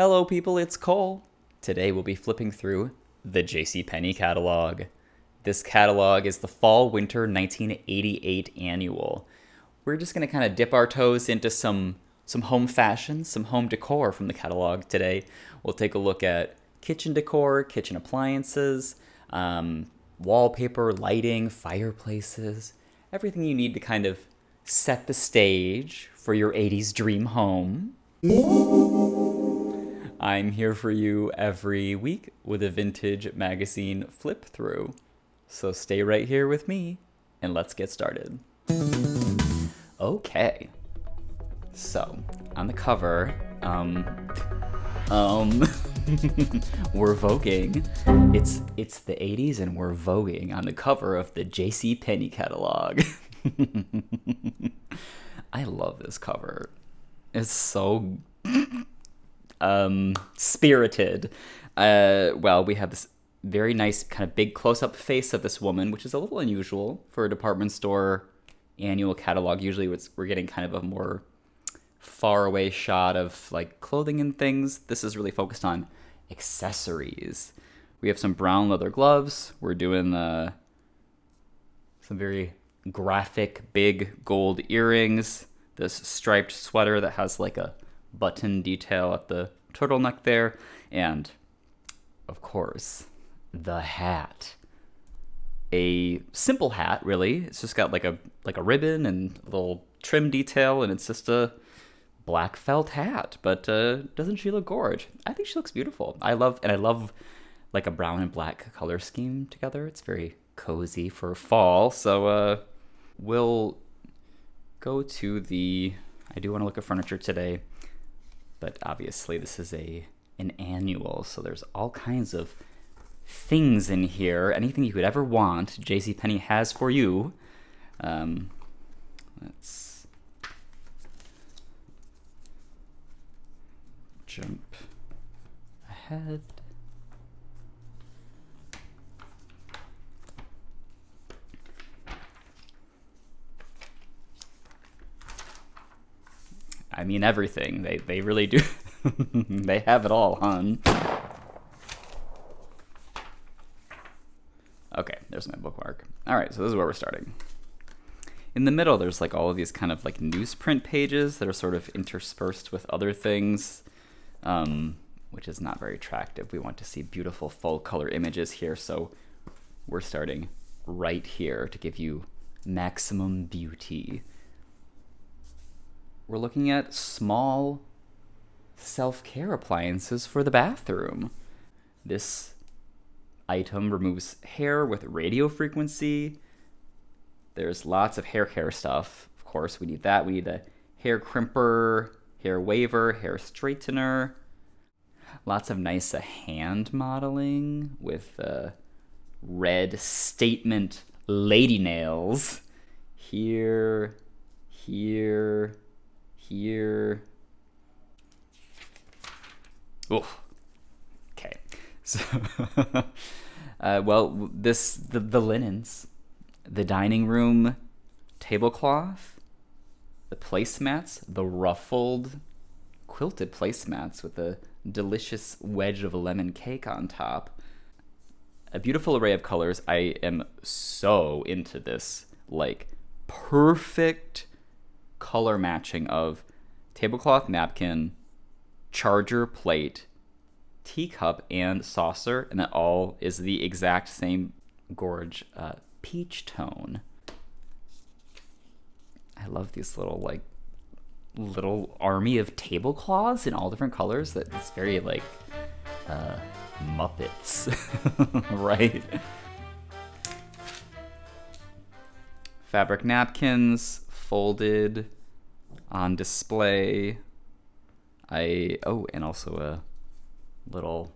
Hello, people, it's Cole. Today we'll be flipping through the JCPenney catalog. This catalog is the Fall Winter 1988 annual. We're just going to kind of dip our toes into some some home fashion, some home decor from the catalog today. We'll take a look at kitchen decor, kitchen appliances, um, wallpaper, lighting, fireplaces, everything you need to kind of set the stage for your 80s dream home. I'm here for you every week with a vintage magazine flip through. So stay right here with me and let's get started. Okay. So, on the cover, um um we're voguing. It's it's the 80s and we're voguing on the cover of the JC Penney catalog. I love this cover. It's so um, spirited. Uh, well, we have this very nice kind of big close-up face of this woman, which is a little unusual for a department store annual catalog. Usually, we're getting kind of a more far away shot of like clothing and things. This is really focused on accessories. We have some brown leather gloves. We're doing uh, some very graphic big gold earrings. This striped sweater that has like a button detail at the turtleneck there, and of course, the hat. A simple hat, really. It's just got like a like a ribbon and a little trim detail, and it's just a black felt hat. But uh, doesn't she look gorge? I think she looks beautiful. I love and I love like a brown and black color scheme together. It's very cozy for fall. So uh, we'll go to the. I do want to look at furniture today but obviously this is a an annual, so there's all kinds of things in here. Anything you could ever want, JCPenney has for you. Um, let's jump ahead. I mean everything. They they really do. they have it all, hun. Okay, there's my bookmark. All right, so this is where we're starting. In the middle, there's like all of these kind of like newsprint pages that are sort of interspersed with other things, um, which is not very attractive. We want to see beautiful full color images here, so we're starting right here to give you maximum beauty we're looking at small self-care appliances for the bathroom. This item removes hair with radio frequency. There's lots of hair care stuff. Of course, we need that. We need a hair crimper, hair waver, hair straightener. Lots of nice uh, hand modeling with uh, red statement lady nails. Here, here, here. Oh, okay. So, uh, well, this the the linens, the dining room tablecloth, the placemats, the ruffled quilted placemats with a delicious wedge of lemon cake on top. A beautiful array of colors. I am so into this like perfect color matching of tablecloth napkin, charger plate, teacup, and saucer, and it all is the exact same gorge uh, peach tone. I love these little like little army of tablecloths in all different colors. That it's very like uh, Muppets, right? Fabric napkins, folded on display. I oh, and also a little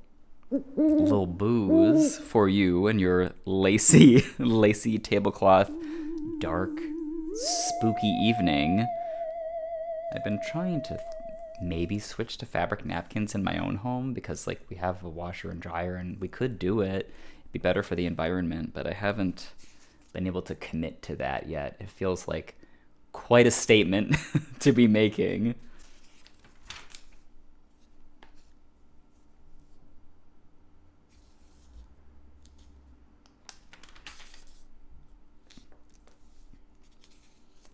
little booze for you and your lacy lacy tablecloth dark spooky evening. I've been trying to maybe switch to fabric napkins in my own home because like we have a washer and dryer and we could do it. It'd be better for the environment, but I haven't been able to commit to that yet. It feels like quite a statement to be making.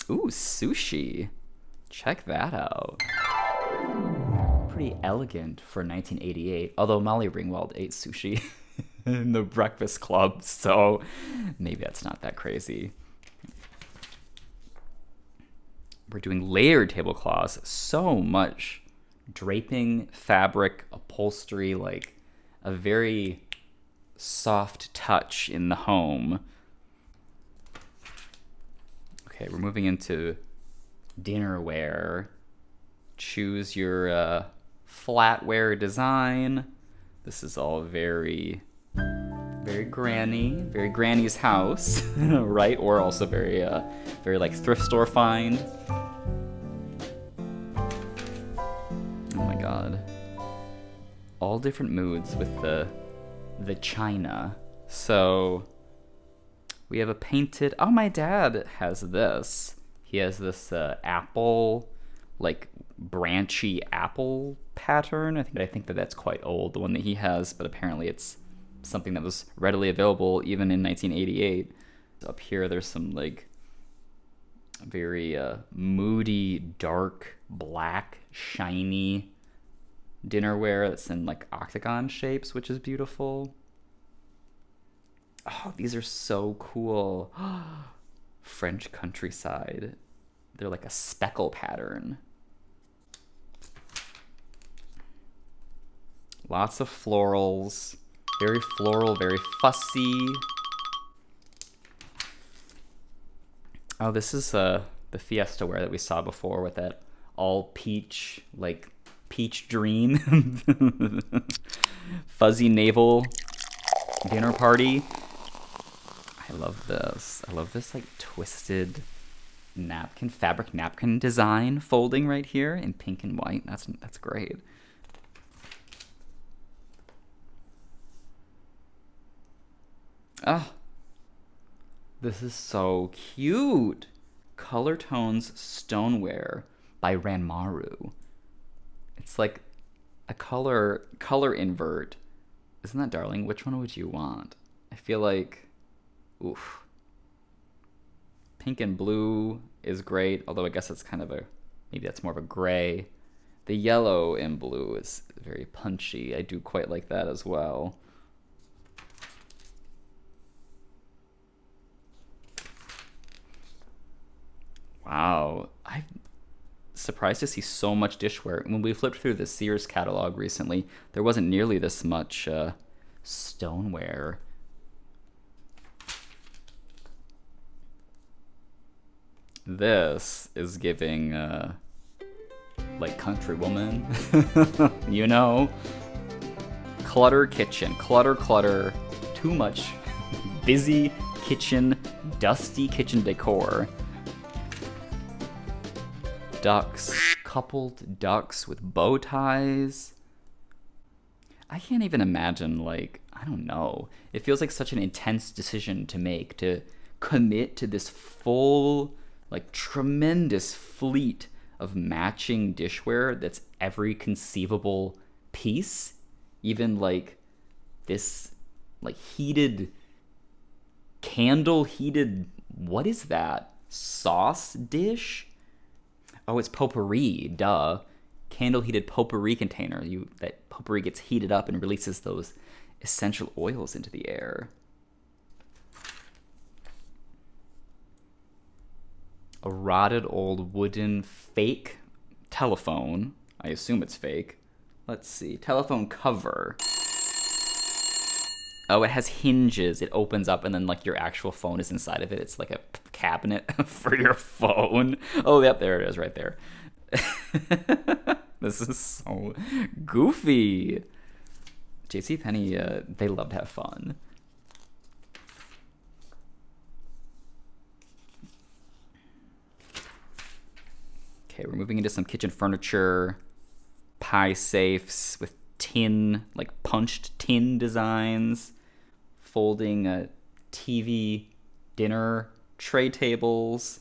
Ooh, sushi. Check that out. Pretty elegant for 1988, although Molly Ringwald ate sushi in the Breakfast Club, so maybe that's not that crazy. We're doing layered tablecloths. So much draping, fabric, upholstery, like a very soft touch in the home. Okay, we're moving into dinnerware. Choose your uh, flatware design. This is all very, very granny, very granny's house, right? Or also very, uh, very like thrift store find. Oh my god. All different moods with the the china. So we have a painted. Oh, my dad has this. He has this uh, apple, like branchy apple pattern. I think I think that that's quite old, the one that he has, but apparently it's something that was readily available even in 1988. Up here, there's some like very uh, moody, dark, black, shiny dinnerware that's in like octagon shapes, which is beautiful. Oh, these are so cool. French countryside. They're like a speckle pattern. Lots of florals. Very floral, very fussy. Oh, this is uh, the Fiesta wear that we saw before with that all peach, like peach dream. Fuzzy navel dinner party. I love this. I love this like twisted napkin, fabric napkin design folding right here in pink and white. That's that's great. Ah, this is so cute. Color Tones Stoneware by Ranmaru. It's like a color color invert. Isn't that darling? Which one would you want? I feel like oof. Pink and blue is great, although I guess it's kind of a maybe that's more of a gray. The yellow and blue is very punchy. I do quite like that as well. Wow, I'm surprised to see so much dishware. When we flipped through the Sears catalog recently, there wasn't nearly this much uh, stoneware. This is giving, uh, like country woman, you know? Clutter kitchen, clutter, clutter, too much busy kitchen, dusty kitchen decor ducks, coupled ducks with bow ties. I can't even imagine, like, I don't know. It feels like such an intense decision to make to commit to this full, like, tremendous fleet of matching dishware that's every conceivable piece. Even, like, this, like, heated, candle heated, what is that? Sauce dish? Oh, it's potpourri. Duh. Candle heated potpourri container. You that potpourri gets heated up and releases those essential oils into the air. A rotted old wooden fake telephone. I assume it's fake. Let's see. Telephone cover. Oh, it has hinges. It opens up, and then like your actual phone is inside of it. It's like a cabinet for your phone. Oh, yep, there it is, right there. this is so goofy. JC Penney, uh, they love to have fun. Okay, we're moving into some kitchen furniture, pie safes with tin, like punched tin designs folding a TV dinner tray tables.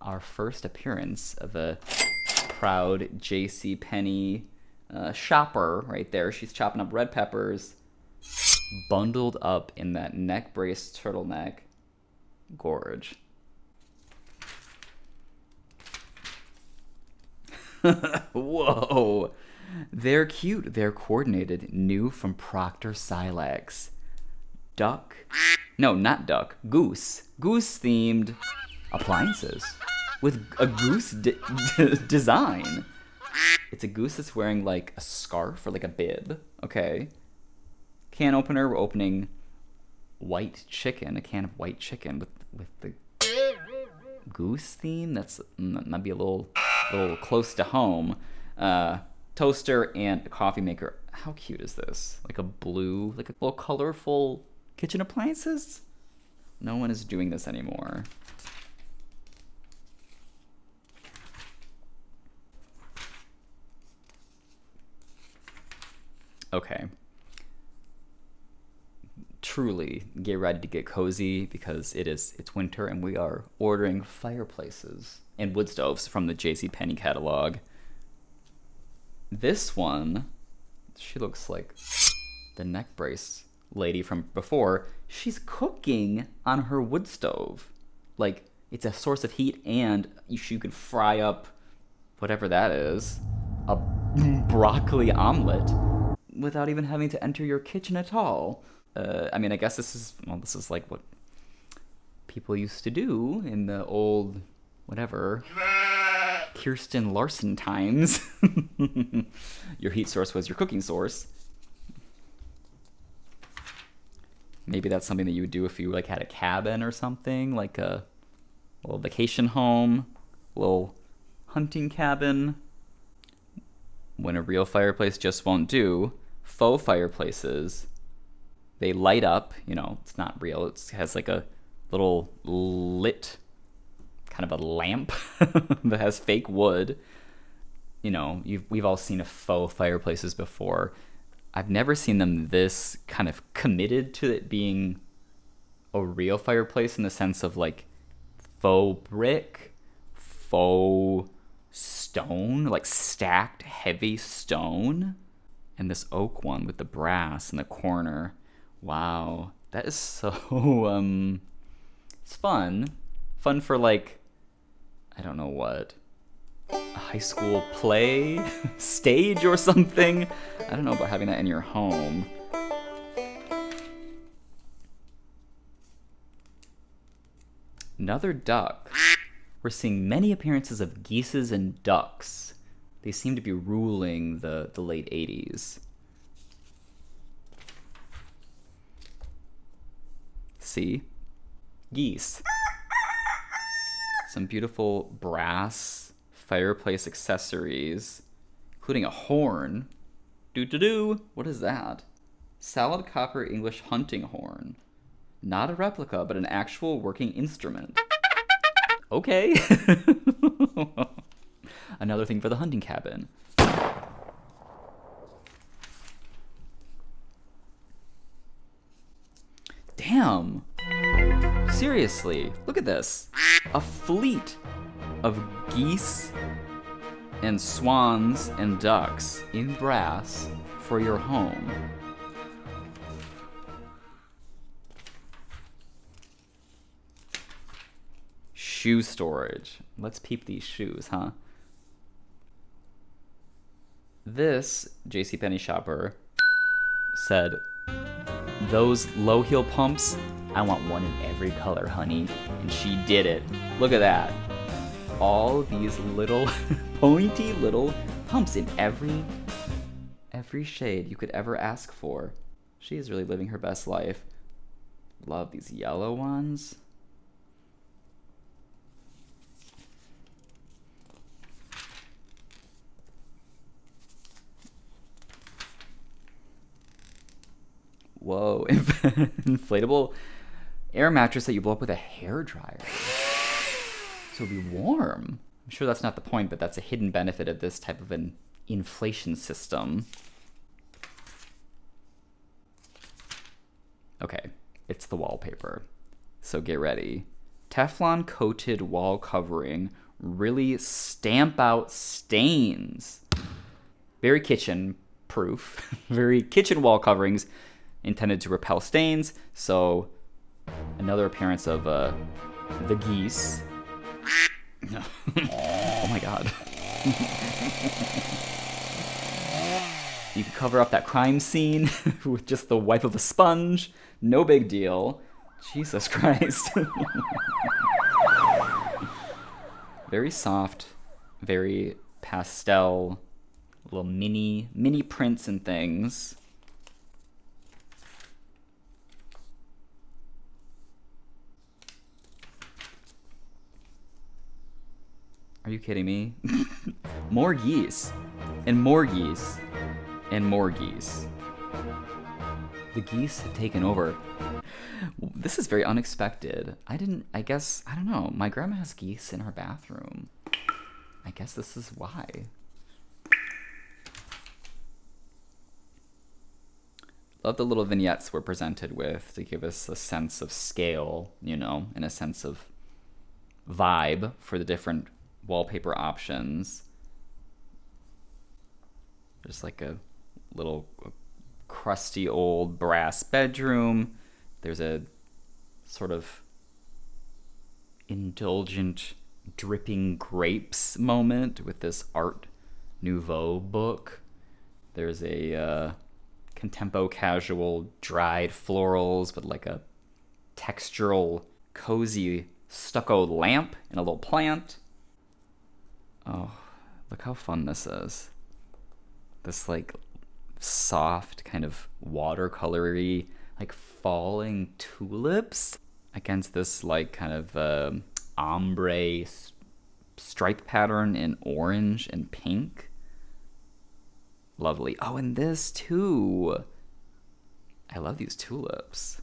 Our first appearance of a proud J.C. Penney uh, shopper right there. She's chopping up red peppers, bundled up in that neck brace turtleneck. gorge. Whoa. They're cute. They're coordinated. New from Proctor Silex. Duck. No, not duck. Goose. Goose themed appliances with a goose design. It's a goose that's wearing like a scarf or like a bib. Okay. Can opener. We're opening white chicken. A can of white chicken with with the goose theme. That's might be a little little close to home. Uh, toaster and a coffee maker. How cute is this? Like a blue, like a little colorful kitchen appliances. No one is doing this anymore. Okay. Truly get ready to get cozy because it is it's winter and we are ordering fireplaces and wood stoves from the JC Penney catalog. This one, she looks like the neck brace lady from before. She's cooking on her wood stove. Like it's a source of heat and you, could fry up whatever that is, a broccoli omelet without even having to enter your kitchen at all. Uh, I mean, I guess this is well, this is like what people used to do in the old whatever Kirsten Larson times. your heat source was your cooking source. Maybe that's something that you would do if you like had a cabin or something, like a little vacation home, little hunting cabin. When a real fireplace just won't do, faux fireplaces, they light up, you know, it's not real. It has like a little lit kind of a lamp that has fake wood. You know, we've all seen a faux fireplaces before. I've never seen them this kind of committed to it being a real fireplace in the sense of like faux brick, faux stone, like stacked heavy stone, and this oak one with the brass in the corner. Wow, that is so um it's fun. Fun for like I don't know what, high school play stage or something. I don't know about having that in your home. Another duck. We're seeing many appearances of geeses and ducks. They seem to be ruling the, the late 80s. See? Geese some beautiful brass fireplace accessories, including a horn. Do do do. What is that? Solid copper English hunting horn. Not a replica, but an actual working instrument. Okay. Another thing for the hunting cabin. Damn. Seriously, look at this. A fleet of geese and swans and ducks in brass for your home. Shoe storage. Let's peep these shoes, huh? This JCPenney shopper said, those low heel pumps I want one in every color, honey. And she did it. Look at that. All these little pointy little pumps in every every shade you could ever ask for. She is really living her best life. Love these yellow ones. Whoa, inflatable air mattress that you blow up with a hair dryer. So it'll be warm. I'm sure that's not the point, but that's a hidden benefit of this type of an inflation system. Okay, it's the wallpaper. So get ready. Teflon coated wall covering really stamp out stains. Very kitchen proof. Very kitchen wall coverings intended to repel stains. So Another appearance of uh, the geese. oh my god. you could cover up that crime scene with just the wipe of a sponge. No big deal. Jesus Christ. very soft, very pastel, little mini mini prints and things. Are you kidding me? more geese. And more geese. And more geese. The geese have taken over. This is very unexpected. I didn't, I guess, I don't know. My grandma has geese in her bathroom. I guess this is why. Love the little vignettes we're presented with to give us a sense of scale, you know, and a sense of vibe for the different wallpaper options. Just like a little crusty old brass bedroom. There's a sort of indulgent dripping grapes moment with this Art Nouveau book. There's a uh, contempo casual dried florals with like a textural cozy stucco lamp and a little plant. Oh, look how fun this is. This like soft kind of watercolory like falling tulips against this like kind of uh, ombre stripe pattern in orange and pink. Lovely. Oh, and this too. I love these tulips.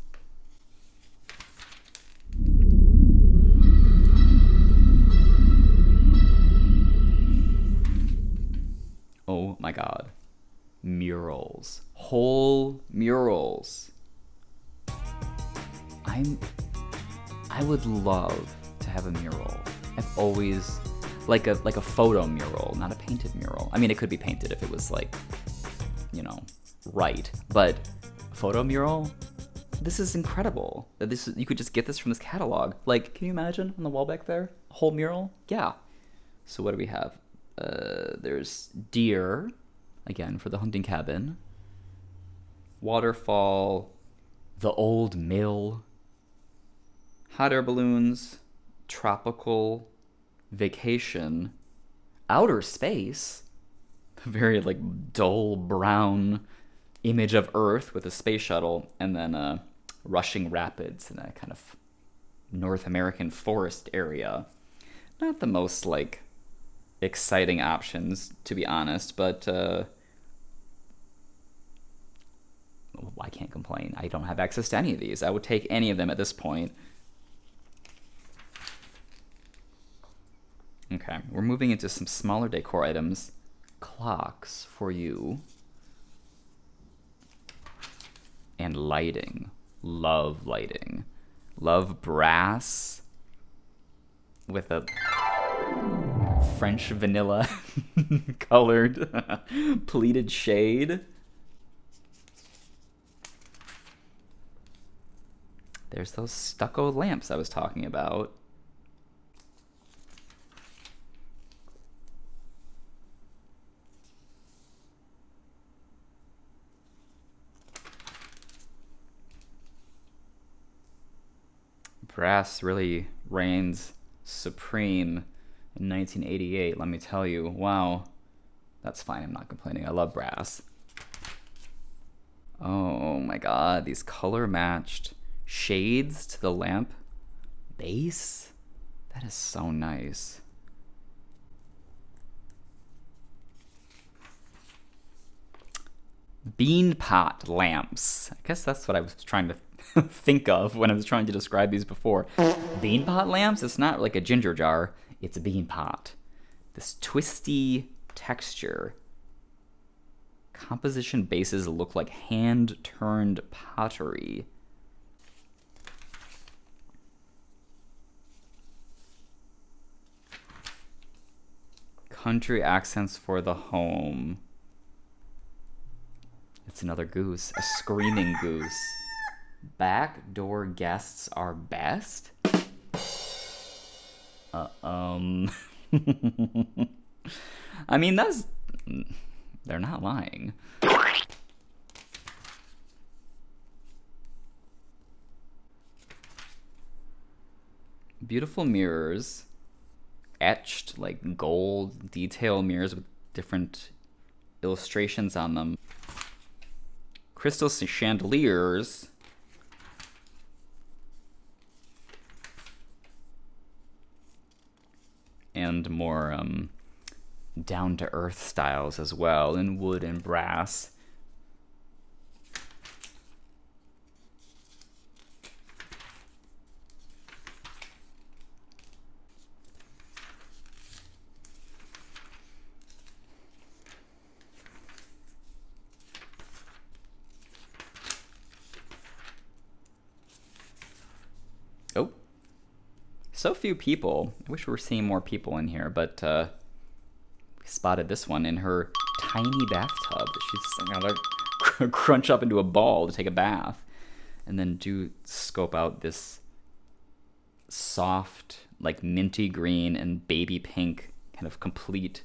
Oh my god. Murals. Whole murals. I'm I would love to have a mural. I've always like a like a photo mural, not a painted mural. I mean, it could be painted if it was like, you know, right. But photo mural, this is incredible. That this you could just get this from this catalog. Like, can you imagine on the wall back there, a whole mural? Yeah. So what do we have? Uh, there's deer, again for the hunting cabin. Waterfall, the old mill, hot air balloons, tropical. Vacation, outer space, a very like dull brown image of Earth with a space shuttle, and then uh, rushing rapids in a kind of North American forest area. Not the most like exciting options, to be honest, but uh, I can't complain. I don't have access to any of these. I would take any of them at this point. Okay, we're moving into some smaller decor items. Clocks for you. And lighting. Love lighting. Love brass with a French vanilla colored pleated shade. There's those stucco lamps I was talking about. Brass really reigns supreme in 1988, let me tell you. Wow. That's fine, I'm not complaining. I love brass. Oh my god, these color matched shades to the lamp base. That is so nice. Bean pot lamps. I guess that's what I was trying to think of when I was trying to describe these before. Bean pot lamps? It's not like a ginger jar it's a bean pot. This twisty texture. Composition bases look like hand turned pottery. Country accents for the home. It's another goose, a screaming goose. backdoor guests are best? Uh, um. I mean, that's. They're not lying. Beautiful mirrors, etched like gold detail mirrors with different illustrations on them. Crystal chandeliers. And more um, down to earth styles as well in wood and brass. Oh, so few people. I wish we were seeing more people in here, but uh, spotted this one in her tiny bathtub that she's gonna crunch up into a ball to take a bath. And then do scope out this soft, like minty green and baby pink kind of complete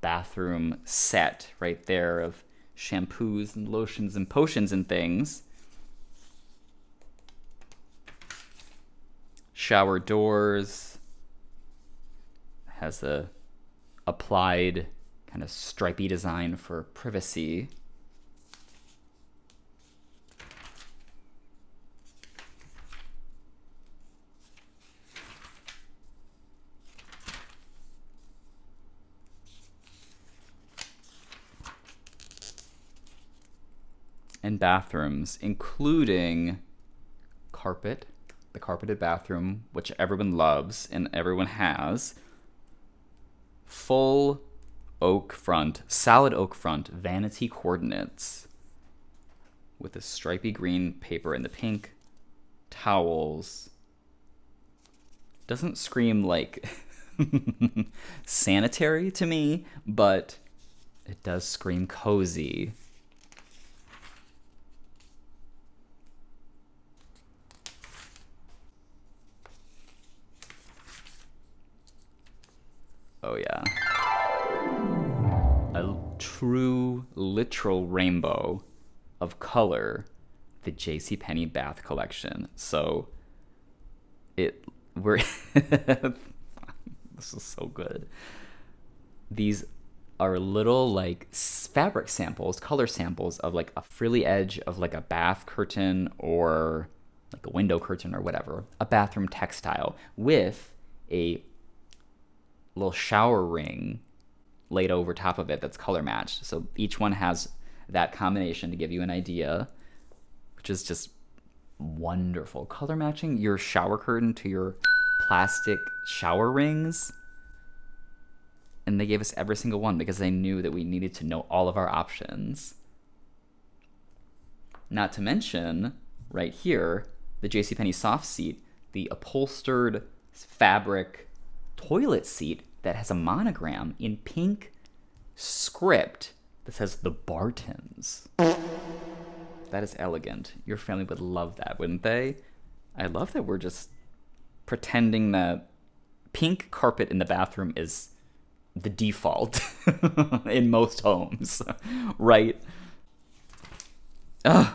bathroom set right there of shampoos and lotions and potions and things. Shower doors has a applied kind of stripy design for privacy. And bathrooms, including carpet, the carpeted bathroom, which everyone loves and everyone has full oak front, solid oak front, vanity coordinates with a stripy green paper and the pink towels. Doesn't scream like sanitary to me, but it does scream cozy. Oh yeah. A true literal rainbow of color, the J.C. JCPenney bath collection. So it we're this is so good. These are little like fabric samples, color samples of like a frilly edge of like a bath curtain or like a window curtain or whatever, a bathroom textile with a little shower ring laid over top of it that's color matched. So each one has that combination to give you an idea, which is just wonderful. Color matching your shower curtain to your plastic shower rings. And they gave us every single one because they knew that we needed to know all of our options. Not to mention, right here, the JCPenney soft seat, the upholstered fabric toilet seat that has a monogram in pink script that says the Bartons. That is elegant. Your family would love that, wouldn't they? I love that we're just pretending that pink carpet in the bathroom is the default in most homes, right? Ugh.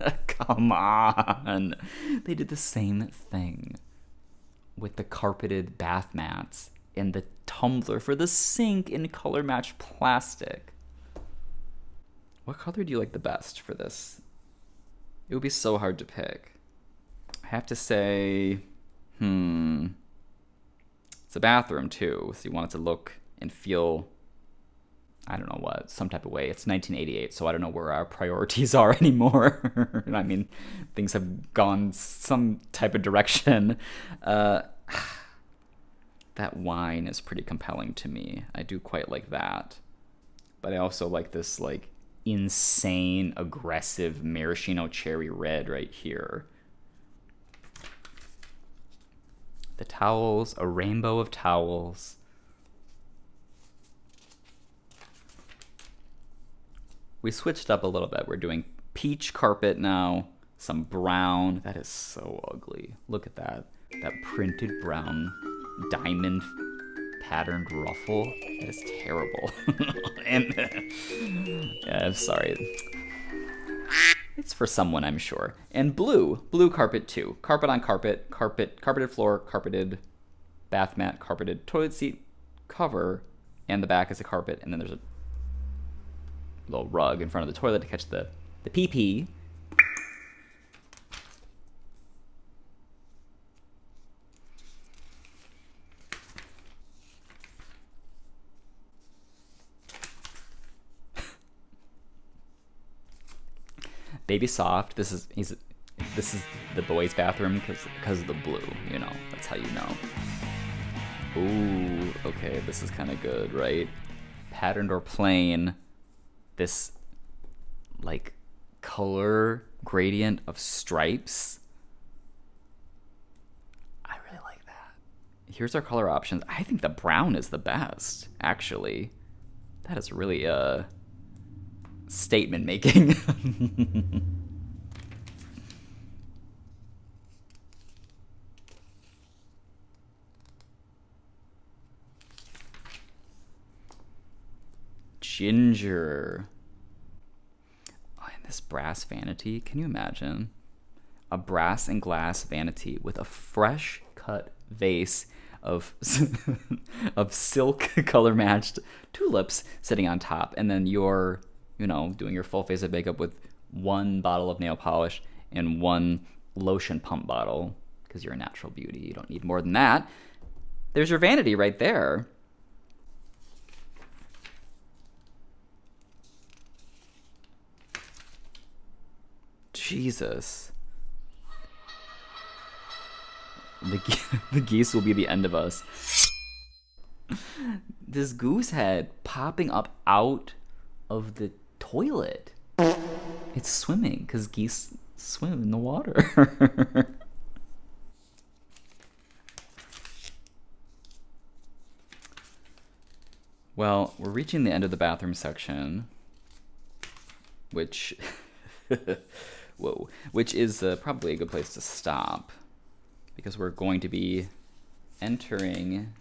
Come on. They did the same thing with the carpeted bath mats and the tumbler for the sink in color matched plastic. What color do you like the best for this? It would be so hard to pick. I have to say, hmm. It's a bathroom too, so you want it to look and feel I don't know what, some type of way. It's 1988, so I don't know where our priorities are anymore. I mean, things have gone some type of direction. Uh, that wine is pretty compelling to me. I do quite like that. But I also like this, like, insane, aggressive maraschino cherry red right here. The towels, a rainbow of towels. We switched up a little bit. We're doing peach carpet now. Some brown. That is so ugly. Look at that. That printed brown diamond patterned ruffle. That is terrible. and yeah, I'm sorry. It's for someone, I'm sure. And blue, blue carpet too. Carpet on carpet, carpet, carpeted floor, carpeted bath mat, carpeted toilet seat cover, and the back is a carpet, and then there's a little rug in front of the toilet to catch the the pee pee. Baby Soft. This is he's this is the boys' bathroom because because of the blue. You know, that's how you know. Ooh, okay, this is kind of good, right? Patterned or plain. This like color gradient of stripes. I really like that. Here's our color options. I think the brown is the best, actually. That is really uh statement making. Ginger. Oh, and this brass vanity. Can you imagine? A brass and glass vanity with a fresh cut vase of of silk color matched tulips sitting on top, and then your you know, doing your full face of makeup with one bottle of nail polish and one lotion pump bottle because you're a natural beauty. You don't need more than that. There's your vanity right there. Jesus. The, the geese will be the end of us. this goose head popping up out of the toilet. It's swimming because geese swim in the water. well, we're reaching the end of the bathroom section, which, whoa, which is uh, probably a good place to stop because we're going to be entering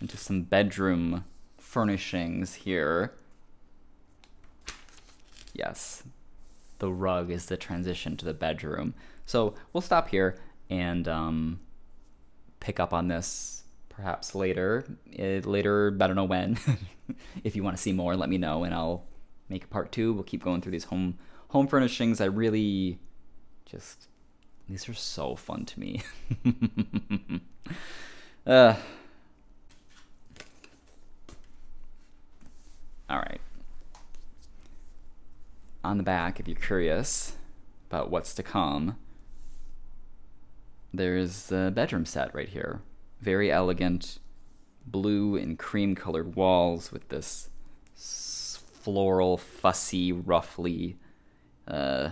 into some bedroom furnishings here. Yes, the rug is the transition to the bedroom. So we'll stop here and um, pick up on this perhaps later. It, later, I don't know when. if you want to see more, let me know and I'll make a part two. We'll keep going through these home home furnishings. I really just these are so fun to me. uh, All right. On the back, if you're curious about what's to come, there's a bedroom set right here. Very elegant, blue and cream colored walls with this floral, fussy, roughly uh,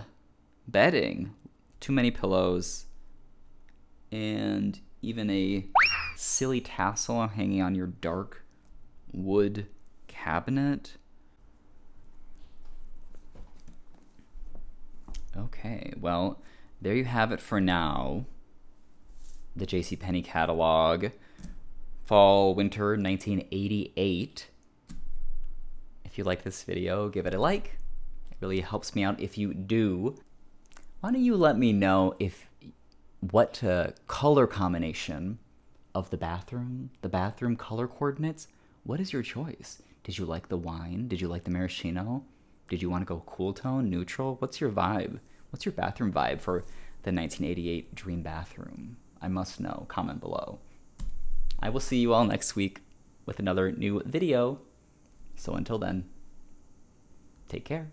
bedding. Too many pillows, and even a silly tassel hanging on your dark wood cabinet. Okay, well, there you have it for now. The JCPenney catalog. Fall, winter 1988. If you like this video, give it a like. It really helps me out if you do. Why don't you let me know if what uh, color combination of the bathroom, the bathroom color coordinates, what is your choice? Did you like the wine? Did you like the maraschino? Did you want to go cool tone, neutral? What's your vibe? What's your bathroom vibe for the 1988 dream bathroom? I must know. Comment below. I will see you all next week with another new video. So until then, take care.